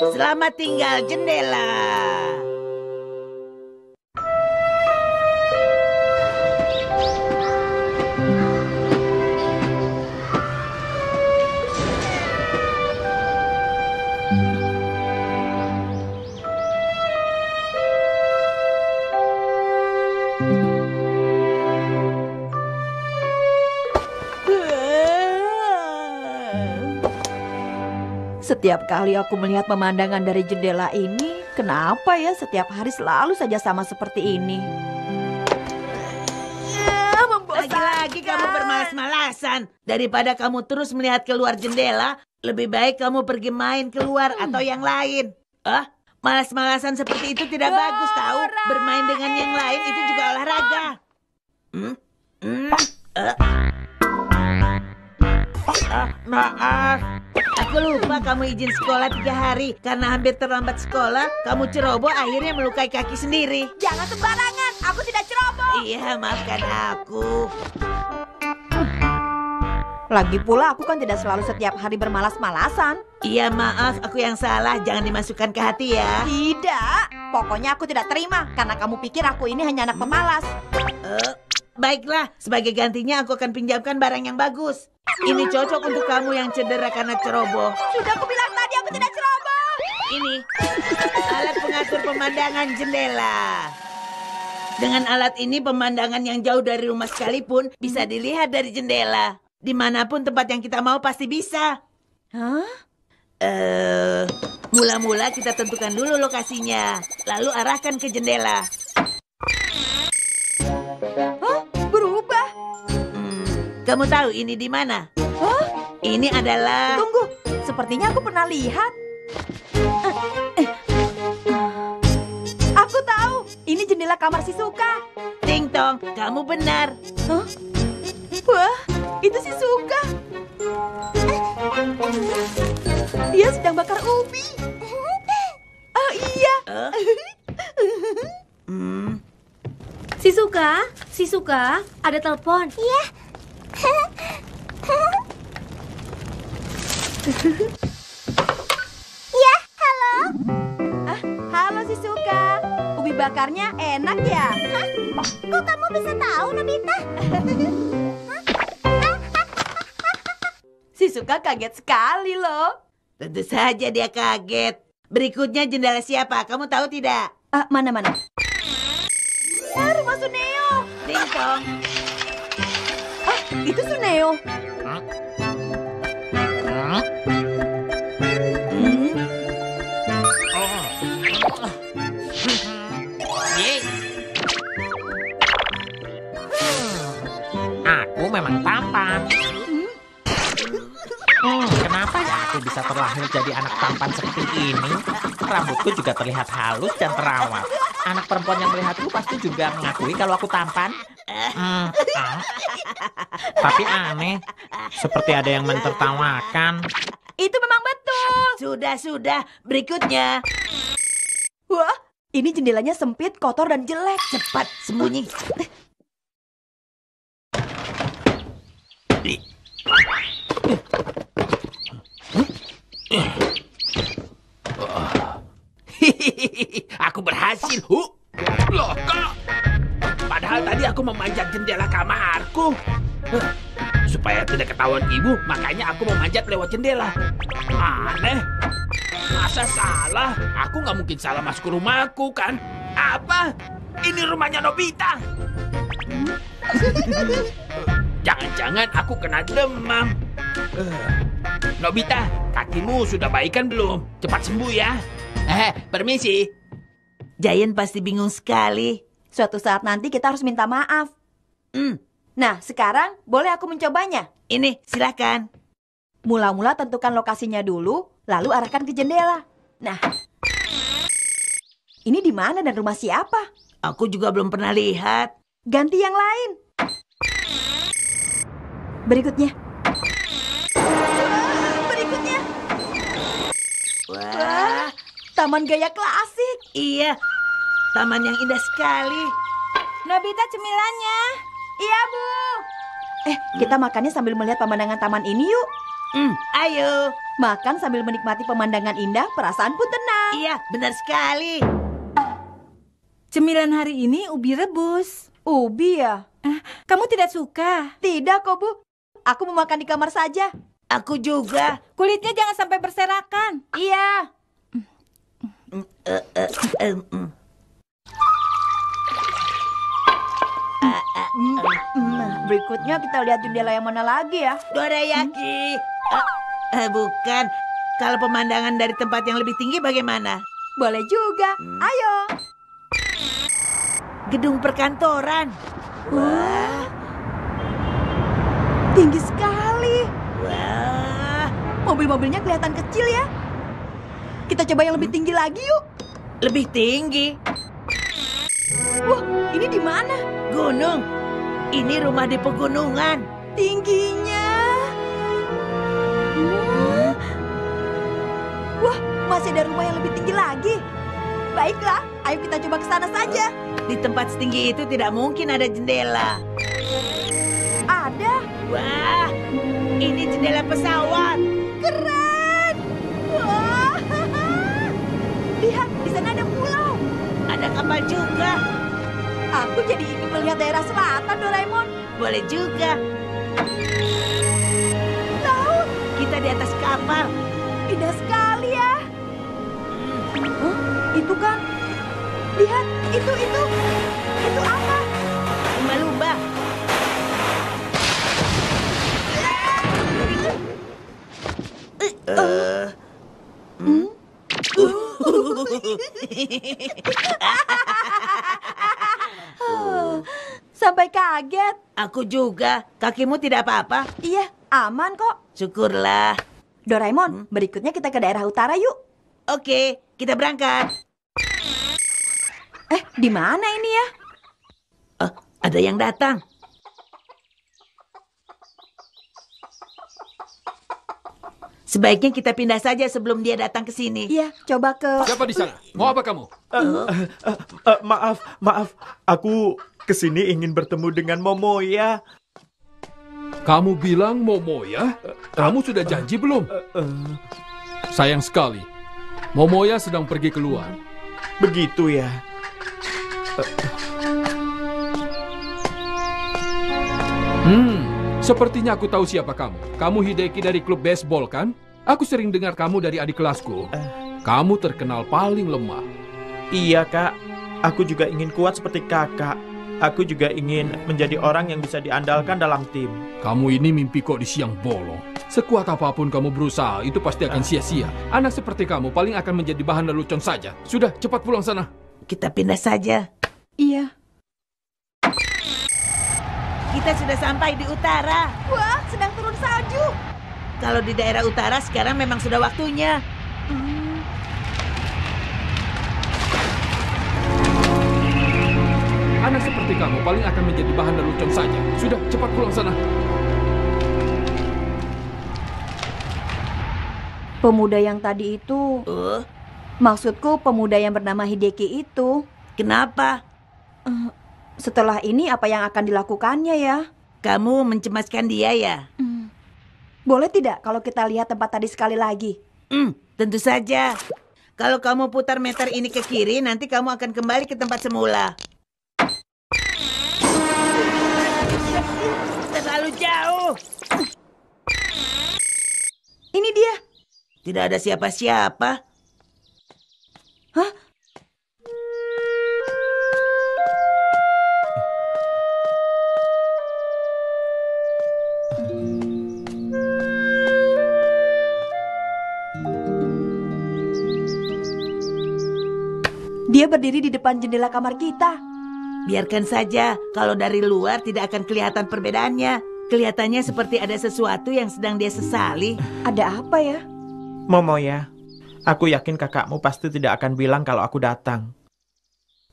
Selamat tinggal jendela. Setiap kali aku melihat pemandangan dari jendela ini, kenapa ya setiap hari selalu saja sama seperti ini? Ya. Lagi-lagi kamu bermalas-malasan. Daripada kamu terus melihat keluar jendela, lebih baik kamu pergi main keluar atau yang lain. Ah, malas-malasan seperti itu tidak bagus tahu. Bermain dengan yang lain itu juga olahraga. Hmm? Hmm? Eh. Maaf. Aku lupa kamu izin sekolah tiga hari. Karena hampir terlambat sekolah, kamu ceroboh akhirnya melukai kaki sendiri. Jangan sembarangan, aku tidak ceroboh. Iya, maafkan aku. Lagi pula aku kan tidak selalu setiap hari bermalas-malasan. Iya, maaf. Aku yang salah. Jangan dimasukkan ke hati ya. Tidak, pokoknya aku tidak terima karena kamu pikir aku ini hanya anak pemalas. Eh, baiklah, sebagai gantinya aku akan pinjamkan barang yang bagus. Ini cocok untuk kamu yang cedera karena ceroboh. Sudah aku bilang tadi aku tidak ceroboh. Ini alat pengatur pemandangan jendela. Dengan alat ini pemandangan yang jauh dari rumah sekalipun bisa dilihat dari jendela. Di mana pun tempat yang kita mau pasti bisa. Hah? Eh, mula-mula kita tentukan dulu lokasinya, lalu arahkan ke jendela. Hah? Berubah? Hmm, kamu tahu ini di mana? Hah? Ini adalah Tunggu, sepertinya aku pernah lihat. Aku tahu, ini jendela kamar si Suka. Ting Tong. Kamu benar. Hah? Wah, itu si Suka. Dia sedang bakar ubi. Oh iya. Eh? Hmm, Si Suka, si Suka, ada telepon. Iya. Ah, halo si Suka. Ubi bakarnya enak ya? Kok kamu bisa tahu, Nobita? Si Suka kaget sekali loh. tentu saja dia kaget. Berikutnya jendela siapa? Kamu tahu tidak? Ah, mana mana? Suneo. Ting Tong. Ah, itu Suneo. Hmm? Yeay. Aku memang tampan. Hmm, kenapa ya aku bisa terlahir jadi anak tampan seperti ini? Rambutku juga terlihat halus dan terawat. Anak perempuan yang melihatku pasti juga mengakui kalau aku tampan. Hmm, ah. Tapi aneh, seperti ada yang mentertawakan. Itu memang betul. Sudah, sudah. Berikutnya. Wah, ini jendelanya sempit, kotor dan jelek. Cepat sembunyi. aku berhasil. Huh. Loh, kok? Padahal tadi aku memanjat jendela kamarku. Huh. Supaya tidak ketahuan ibu, makanya aku memanjat lewat jendela. Aneh. Masa salah? Aku nggak mungkin salah masuk ke rumahku, kan? Apa? Ini rumahnya Nobita. Jangan-jangan aku kena demam. Eh, Nobita, kakimu sudah baikan belum? Cepat sembuh ya. Eh, permisi. Giant pasti bingung sekali. Suatu saat nanti kita harus minta maaf. Hmm, Nah, sekarang boleh aku mencobanya? ini silakan. Mula-mula tentukan lokasinya dulu, lalu arahkan ke jendela. Nah, ini di mana dan rumah siapa? Aku juga belum pernah lihat. Ganti yang lain. Berikutnya. Berikutnya. Wah, Taman gaya klasik. iya. Taman yang indah sekali. Nobita cemilannya. Iya, Bu. Eh, kita makannya sambil melihat pemandangan taman ini yuk. Hmm, ayo. Makan sambil menikmati pemandangan indah, perasaan pun tenang. Iya, benar sekali. Cemilan hari ini ubi rebus. Ubi ya? Kamu tidak suka? Tidak kok, Bu. Aku mau makan di kamar saja. Aku juga. Kulitnya jangan sampai berserakan. Iya. Eh, eh, eh, mm. Nah, berikutnya kita lihat jendela yang mana lagi ya? Dorayaki. Eh, eh, bukan. Kalau pemandangan dari tempat yang lebih tinggi bagaimana? Boleh juga. Ayo. Gedung perkantoran. Wah, Tinggi sekali. wah. Mobil-mobilnya kelihatan kecil ya. Kita coba yang lebih tinggi lagi yuk. Lebih tinggi. Wah, ini di mana? Gunung. Ini rumah di pegunungan. Tingginya. Wah. Wah, masih ada rumah yang lebih tinggi lagi. Baiklah, ayo kita coba ke sana saja. Di tempat setinggi itu tidak mungkin ada jendela. Ada. Wah, ini jendela pesawat. Keren. Lihat, di sana ada pulau. Ada kapal juga. Aku jadi ingin melihat daerah selatan, Doraemon. Boleh juga. Laut, Kita di atas kapal. indah sekali ya. Hah? Itu kan? Lihat, itu. Itu Sampai kaget. Aku juga. Kakimu tidak apa-apa? Iya, aman kok. Syukurlah. Doraemon, berikutnya kita ke daerah utara yuk. Oke, kita berangkat. Eh, di mana ini ya? Oh, ada yang datang. Sebaiknya kita pindah saja sebelum dia datang ke sini. Iya, coba ke... Siapa di sana? Mau apa kamu? Eh, maaf, maaf. Aku ke sini ingin bertemu dengan Momoya. Kamu bilang Momoya? Kamu sudah janji belum? Sayang sekali. Momoya sedang pergi keluar. begitu ya. Hmm, sepertinya aku tahu siapa kamu. Kamu Hideki dari klub baseball kan? Aku sering dengar kamu dari adik kelasku. Kamu terkenal paling lemah. Iya, Kak. Aku juga ingin kuat seperti Kakak. Aku juga ingin menjadi orang yang bisa diandalkan dalam tim. Kamu ini mimpi kok di siang bolong. Sekuat apa pun kamu berusaha, itu pasti akan sia-sia. Anak seperti kamu paling akan menjadi bahan lelucon saja. Sudah, cepat pulang sana. Kita pindah saja. Iya. Kita sudah sampai di utara. Wah, sedang turun salju. Kalau di daerah utara sekarang memang sudah waktunya. Anak seperti kamu paling akan menjadi bahan lelucon saja. Sudah, cepat pulang sana. Pemuda yang tadi itu, Oh, maksudku pemuda yang bernama Hideki itu. kenapa? Setelah ini apa yang akan dilakukannya ya? Kamu mencemaskan dia ya? Boleh tidak kalau kita lihat tempat tadi sekali lagi? Hmm, tentu saja. Kalau kamu putar meter ini ke kiri, nanti kamu akan kembali ke tempat semula. Terlalu jauh. Ini dia. Tidak ada siapa-siapa. Dia berdiri di depan jendela kamar kita. Biarkan saja, kalau dari luar tidak akan kelihatan perbedaannya. Kelihatannya seperti ada sesuatu yang sedang dia sesali. Ada apa ya? Momoya, aku yakin kakakmu pasti tidak akan bilang kalau aku datang.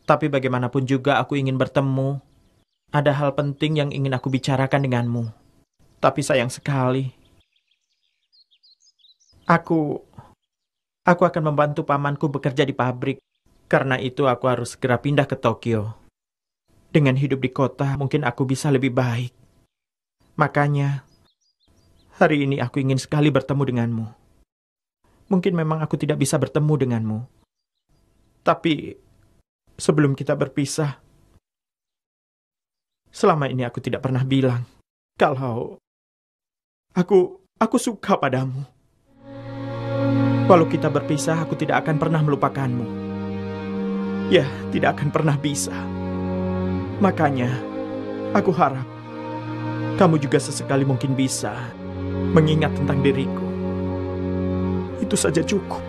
Tapi bagaimanapun juga aku ingin bertemu. Ada hal penting yang ingin aku bicarakan denganmu. Tapi sayang sekali. Aku... Aku akan membantu pamanku bekerja di pabrik. Karena itu aku harus segera pindah ke Tokyo. Dengan hidup di kota mungkin aku bisa lebih baik. Makanya... Hari ini aku ingin sekali bertemu denganmu. Mungkin memang aku tidak bisa bertemu denganmu. Tapi sebelum kita berpisah, selama ini aku tidak pernah bilang kalau aku aku suka padamu. Walau kita berpisah, aku tidak akan pernah melupakanmu. Ya, tidak akan pernah bisa. Makanya, aku harap kamu juga sesekali mungkin bisa mengingat tentang diriku. Itu saja cukup.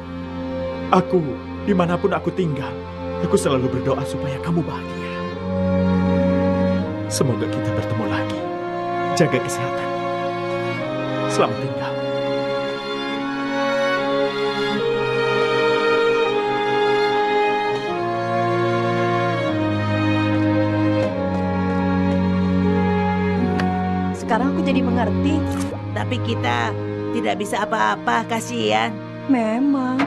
Aku, di mana pun aku tinggal, aku selalu berdoa supaya kamu bahagia. Semoga kita bertemu lagi. Jaga kesehatan. Selamat tinggal. Mengerti. Tapi kita tidak bisa apa-apa, kasihan. Memang.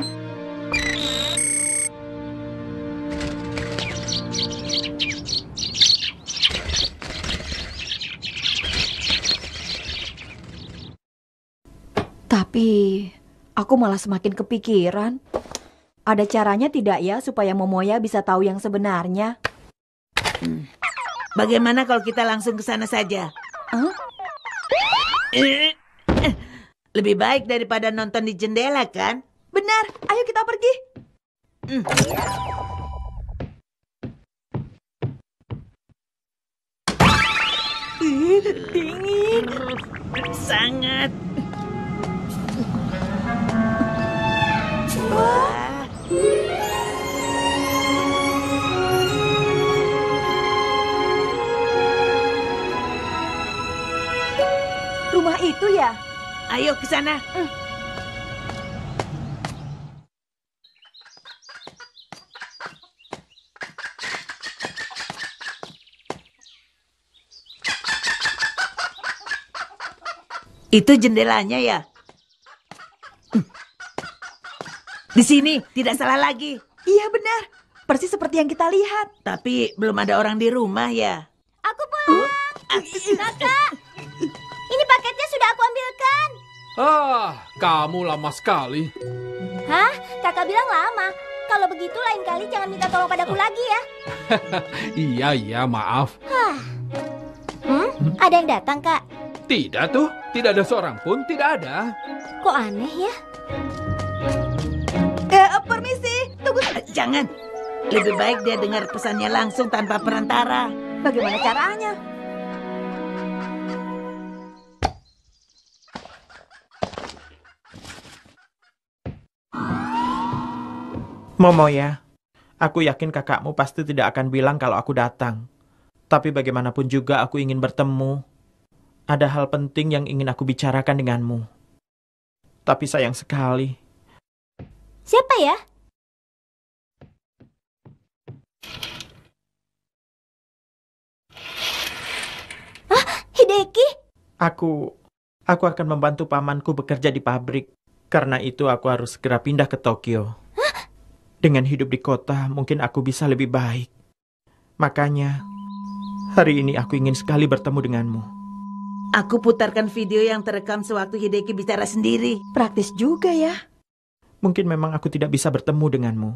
Tapi aku malah semakin kepikiran. Ada caranya tidak ya supaya Momoya bisa tahu yang sebenarnya? Bagaimana kalau kita langsung ke sana saja? Hah? Eh, eh, Lebih baik daripada nonton di jendela, kan? Benar, ayo kita pergi. Hmm. Dingin. Sangat. Wah. Itu ya? Ayo ke sana. Itu jendelanya ya? Hmm. Di sini, tidak salah lagi. Iya benar. Persis seperti yang kita lihat. Tapi belum ada orang di rumah ya? Aku pulang. Kakak, Ah, kamu lama sekali. Hah? Kakak bilang lama. Kalau begitu lain kali jangan minta tolong padaku lagi ya. Iya, iya, maaf. Hmm? Ada yang datang, Kak? Tidak tuh, tidak ada seorang pun, tidak ada. Kok aneh ya? Eh, permisi. Tunggu. Eh, Jangan. Lebih baik dia dengar pesannya langsung tanpa perantara. Bagaimana caranya? Momoya, aku yakin kakakmu pasti tidak akan bilang kalau aku datang. Tapi bagaimanapun juga aku ingin bertemu. Ada hal penting yang ingin aku bicarakan denganmu. Tapi sayang sekali, Siapa ya? Hah? Hideki? aku aku akan membantu pamanku bekerja di pabrik. Karena itu aku harus segera pindah ke Tokyo. Dengan hidup di kota, mungkin aku bisa lebih baik. Makanya, hari ini aku ingin sekali bertemu denganmu. Aku putarkan video yang terekam sewaktu Hideki bicara sendiri. Praktis juga ya. Mungkin memang aku tidak bisa bertemu denganmu.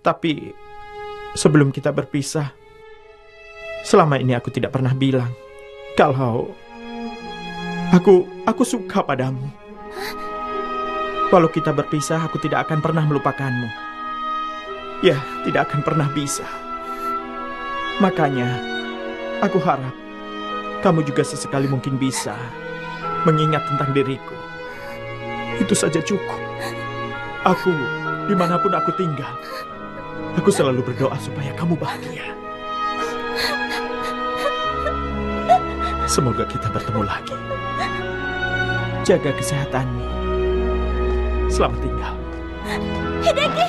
Tapi sebelum kita berpisah, selama ini aku tidak pernah bilang kalau aku aku suka padamu. Walau kita berpisah, aku tidak akan pernah melupakanmu. Ya, tidak akan pernah bisa. Makanya, aku harap kamu juga sesekali mungkin bisa mengingat tentang diriku. Itu saja cukup. Aku, di mana pun aku tinggal, aku selalu berdoa supaya kamu bahagia. Semoga kita bertemu lagi. Jaga kesehatanmu. Selamat tinggal. Hideki!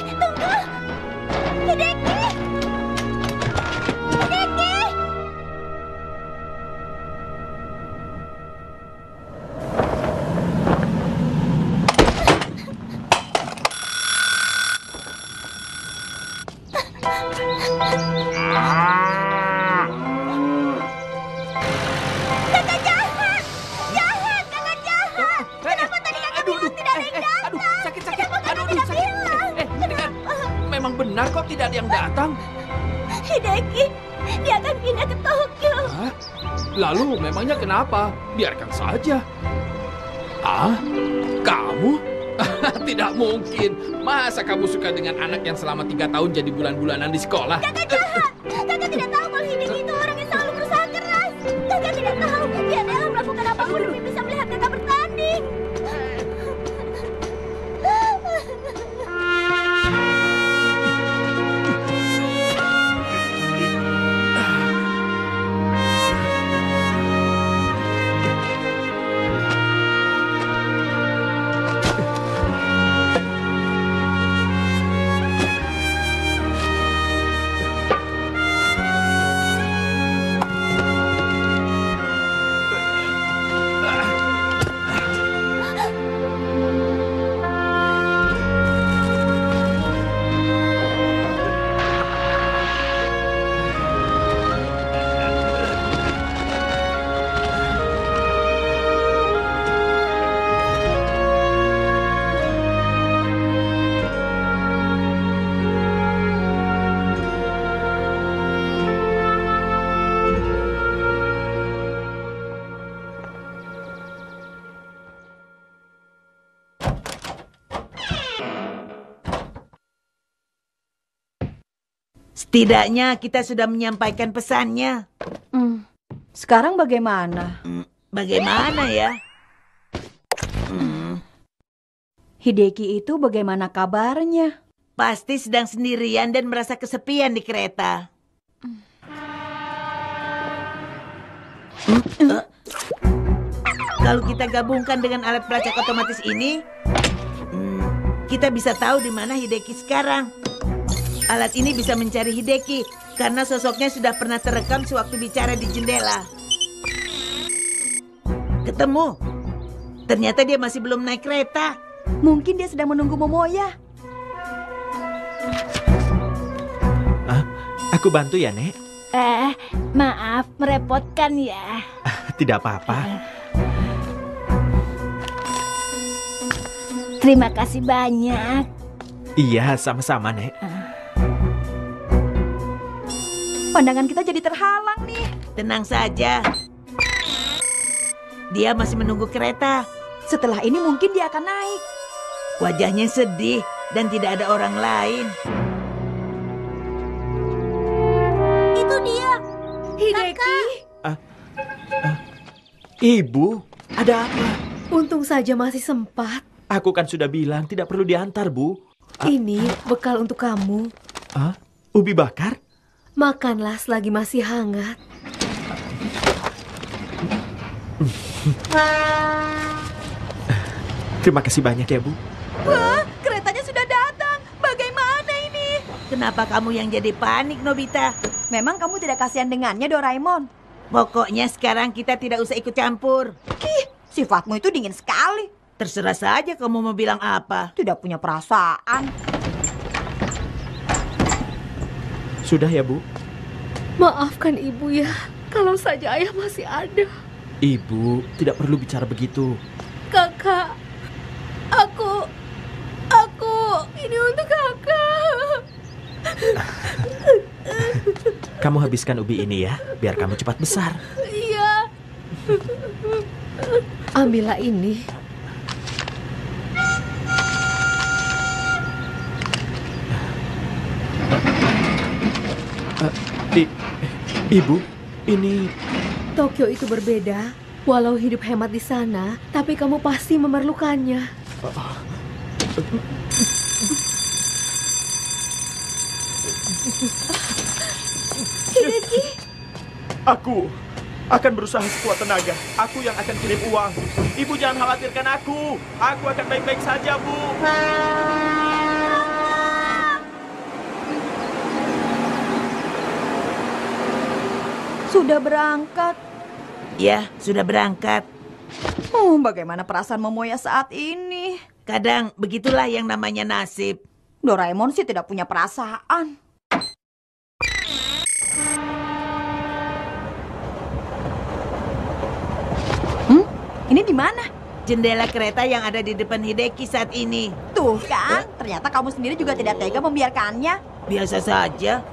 Kenapa? Biarkan saja. Ah, kamu? tidak mungkin. Masa kamu suka dengan anak yang selama tiga tahun jadi bulan-bulanan di sekolah? Kakak jahat. Kakak tidak tahu kalau Hideki itu orang yang selalu berusaha keras. Kakak tidak tahu dia rela melakukan apa pun demi bisa melihat kakak bertanding. Setidaknya kita sudah menyampaikan pesannya. Hmm. Sekarang bagaimana? Bagaimana ya? Hmm, Hideki itu bagaimana kabarnya? pasti sedang sendirian dan merasa kesepian di kereta. Hmm, eh. Kalau kita gabungkan dengan alat pelacak otomatis ini, hmm, kita bisa tahu di mana Hideki sekarang. Alat ini bisa mencari Hideki karena sosoknya sudah pernah terekam sewaktu bicara di jendela. Ketemu. Ternyata dia masih belum naik kereta. Mungkin dia sedang menunggu Momoya. Aku bantu ya, Nek? Eh, maaf merepotkan ya. Tidak apa-apa. Terima kasih banyak. Iya, sama-sama, Nek. Pandangan kita jadi terhalang nih. Tenang saja. Dia masih menunggu kereta. Setelah ini mungkin dia akan naik. Wajahnya sedih dan tidak ada orang lain. Itu dia. Hideki, Ibu, ada apa? untung saja masih sempat. Aku kan sudah bilang tidak perlu diantar, Bu. Ini bekal untuk kamu. Ah, ubi bakar? Makanlah selagi masih hangat. Terima kasih banyak ya, Bu. Wah, keretanya sudah datang. Bagaimana ini? Kenapa kamu yang jadi panik, Nobita? Memang kamu tidak kasihan dengannya, Doraemon? Pokoknya sekarang kita tidak usah ikut campur. Ih, sifatmu itu dingin sekali. Terserah saja kamu mau bilang apa. Tidak punya perasaan. Sudah ya, Bu. Maafkan ibu ya, kalau saja ayah masih ada. Ibu, tidak perlu bicara begitu. Kakak, aku, aku, ini untuk kakak. Kamu habiskan ubi ini ya, biar kamu cepat besar. Iya. Ambillah ini. I, ibu, ini Tokyo itu berbeda. Walau hidup hemat di sana, tapi kamu pasti memerlukannya. Aku akan berusaha sekuat tenaga. Aku yang akan kirim uang. Ibu jangan khawatirkan aku. Aku akan baik-baik saja, Bu. Sudah berangkat. Ya, sudah berangkat. Oh, bagaimana perasaan Momoya saat ini? Kadang begitulah yang namanya nasib. Doraemon sih tidak punya perasaan. Hmm? Ini di mana? jendela kereta yang ada di depan Hideki saat ini. Tuh kan, ternyata kamu sendiri juga tidak tega membiarkannya. Biasa saja.